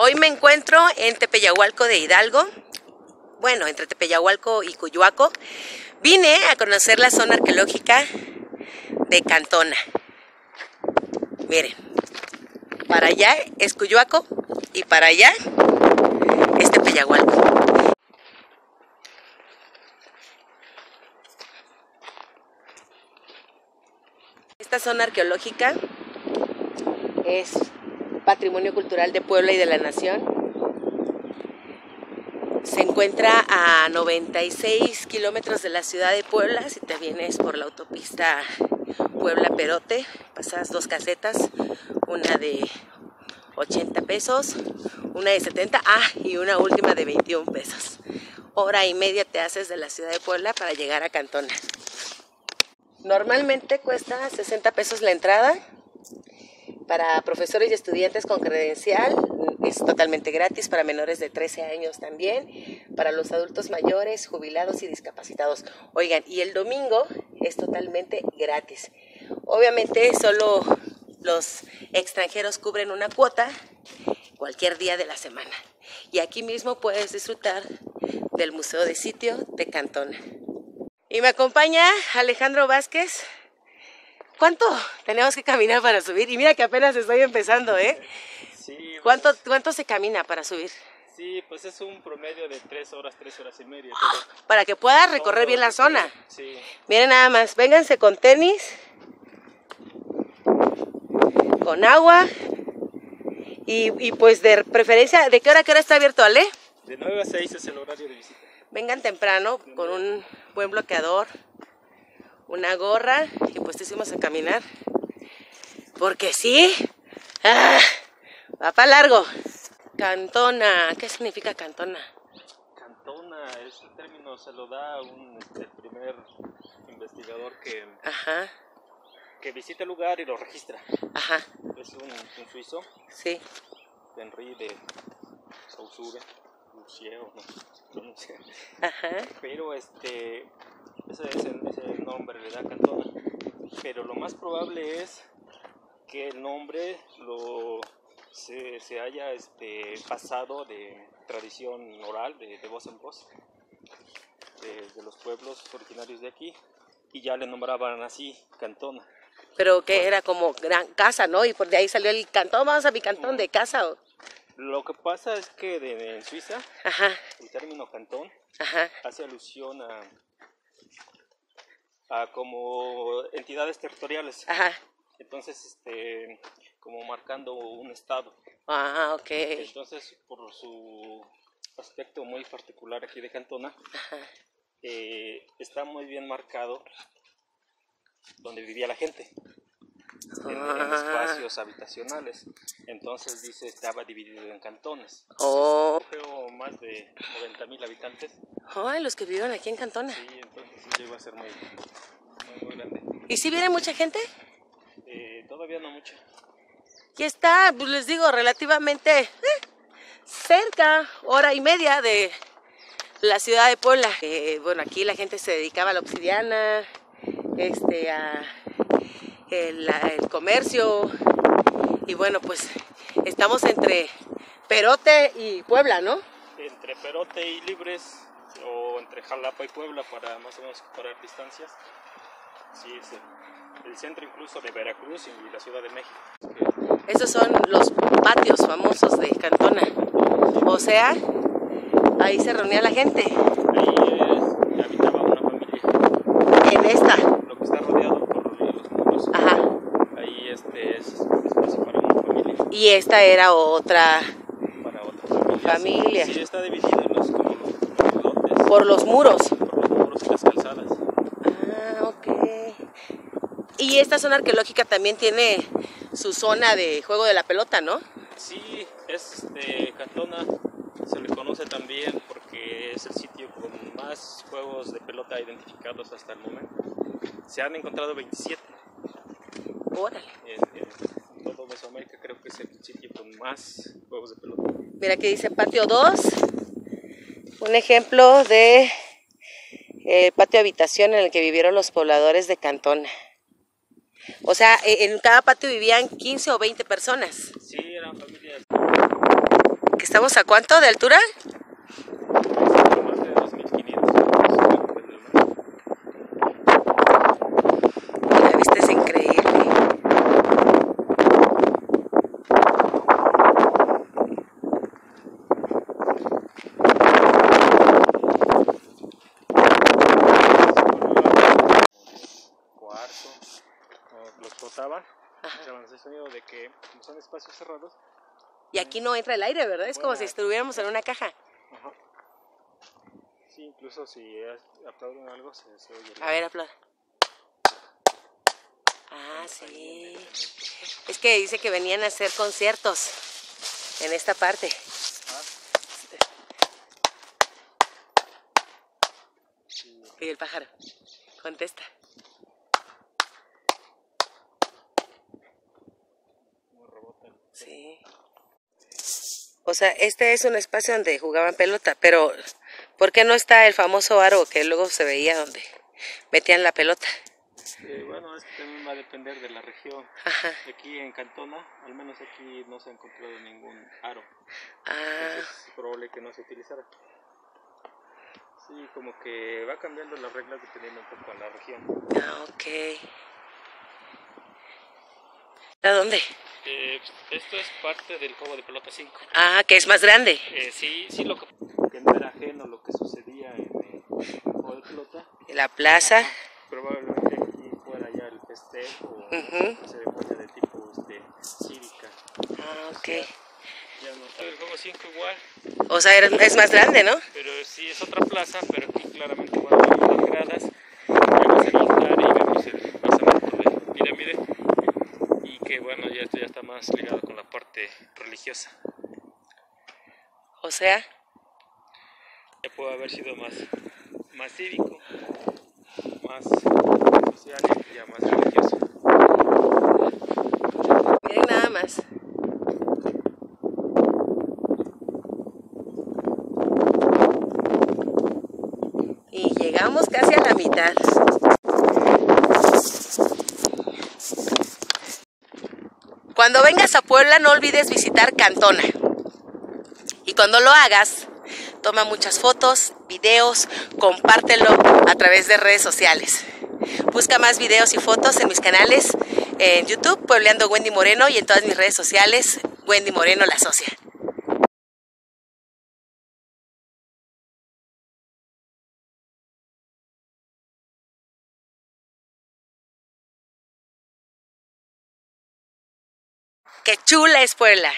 Hoy me encuentro en Tepeyahualco de Hidalgo, bueno, entre Tepeyahualco y Cuyuaco. Vine a conocer la zona arqueológica de Cantona. Miren, para allá es Cuyuaco y para allá es Tepeyahualco. Esta zona arqueológica es Patrimonio Cultural de Puebla y de la Nación. Se encuentra a 96 kilómetros de la ciudad de Puebla, si te vienes por la autopista Puebla-Perote, pasas dos casetas, una de 80 pesos, una de 70, ah, y una última de 21 pesos. Hora y media te haces de la ciudad de Puebla para llegar a Cantona. Normalmente cuesta 60 pesos la entrada, para profesores y estudiantes con credencial es totalmente gratis, para menores de 13 años también, para los adultos mayores, jubilados y discapacitados. Oigan, y el domingo es totalmente gratis. Obviamente solo los extranjeros cubren una cuota cualquier día de la semana. Y aquí mismo puedes disfrutar del Museo de Sitio de Cantón. Y me acompaña Alejandro Vázquez, ¿Cuánto tenemos que caminar para subir? Y mira que apenas estoy empezando, ¿eh? Sí. Pues ¿Cuánto, ¿Cuánto se camina para subir? Sí, pues es un promedio de tres horas, tres horas y media. Para que puedas recorrer bien la zona. Sí. Miren nada más, vénganse con tenis, con agua y, y, pues de preferencia, ¿de qué hora a qué hora está abierto, Ale? De 9 a 6 es el horario de visita. Vengan temprano con un buen bloqueador una gorra y pues hicimos a caminar. Porque sí, ah, va para largo. Cantona, ¿qué significa cantona? Cantona, ese término se lo da un, este, el primer investigador que, que visita el lugar y lo registra. Ajá. Es un, suizo. Sí. Henry de Saussure, Luciero, no, sé. Ajá. Pero este, ese, ese, nombre le da Cantona. Pero lo más probable es que el nombre lo, se, se haya este, pasado de tradición oral, de, de voz en voz, de, de, los pueblos originarios de aquí, y ya le nombraban así Cantona. Pero que era como gran casa, ¿no? Y por de ahí salió el cantón, vamos a mi cantón de casa. Lo que pasa es que de, en Suiza, el término cantón hace alusión a como entidades territoriales. Ajá. Entonces, este, como marcando un estado. Ah, ok. Entonces, por su aspecto muy particular aquí de Cantona, eh, está muy bien marcado donde vivía la gente. En, espacios habitacionales. Entonces dice estaba dividido en cantones. Oh. Creo más de 90 mil habitantes. Ay, los que viven aquí en Cantona. Sí, entonces sí llegó a ser muy, muy, grande. ¿Y si viene mucha gente? Eh, todavía no mucha. Y está, pues les digo, relativamente eh, cerca, hora y media de la ciudad de Puebla. Eh, bueno, aquí la gente se dedicaba a la obsidiana, este, a el, el comercio. Y bueno, pues estamos entre Perote y Puebla, ¿no? Entre Perote y Libres o entre Jalapa y Puebla para más o menos comparar distancias. Sí, es el, centro incluso de Veracruz y la Ciudad de México. Esos son los patios famosos de Cantona. O sea, ahí se reunía la gente. Ahí habitaba una familia. En esta. Lo que está rodeado por los muros. Ajá. Ahí este es, espacio para una familia. Y esta era otra. Para otra familia. Sí, está dividido en los por los muros. Por los muros y las calzadas. Ah, ok. Y esta zona arqueológica también tiene su zona de juego de la pelota, ¿no? Sí, es este, Cantona, se le conoce también porque es el sitio con más juegos de pelota identificados hasta el momento. Se han encontrado 27. Órale. En, Mesoamérica creo que es el sitio con más juegos de pelota. Mira que dice patio 2, un ejemplo de eh, patio habitación en el que vivieron los pobladores de Cantona. O sea, e, en cada patio vivían 15 o 20 personas. Sí, eran familias. ¿Que estamos a cuánto de altura? De que son espacios cerrados. Y aquí no entra el aire, ¿verdad? Es como si estuviéramos en una caja. Ajá. Sí, incluso si aplauden algo se, oye. A ver, aplauda. Ah, sí. Es que dice que venían a hacer conciertos en esta parte. Y el pájaro contesta. Sí. O sea, este es un espacio donde jugaban pelota, pero ¿por qué no está el famoso aro que luego se veía donde metían la pelota? bueno, es que también va a depender de la región. Aquí en Cantona, al menos aquí no se ha encontrado ningún aro. Ah. es probable que no se utilizara. Sí, como que va cambiando las reglas dependiendo un poco de la región. Ah, ok. ¿A dónde? Eh, esto es parte del juego de pelota 5. Ah, que es más grande. Eh, sí, sí, lo que, que, no era ajeno lo que sucedía en el juego de pelota. En la plaza. probablemente aquí fuera ya el festejo o uh ceremonia de tipo este, cívica. Ah, ok. ya no el juego 5 igual. O sea, es más grande, ¿no? Pero sí, es otra plaza, pero aquí claramente van a las gradas. Vemos el altar y vemos el basamento de pirámide que bueno, ya esto ya está más ligado con la parte religiosa. O sea, ya puede haber sido más, más cívico, más social y ya más religioso. Miren nada más. Y llegamos casi a la mitad. Cuando vengas a Puebla no olvides visitar Cantona. Y cuando lo hagas, toma muchas fotos, videos, compártelo a través de redes sociales. Busca más videos y fotos en mis canales en YouTube, Puebleando Wendy Moreno, y en todas mis redes sociales, Wendy Moreno la socia. ¡Qué chula es Puebla!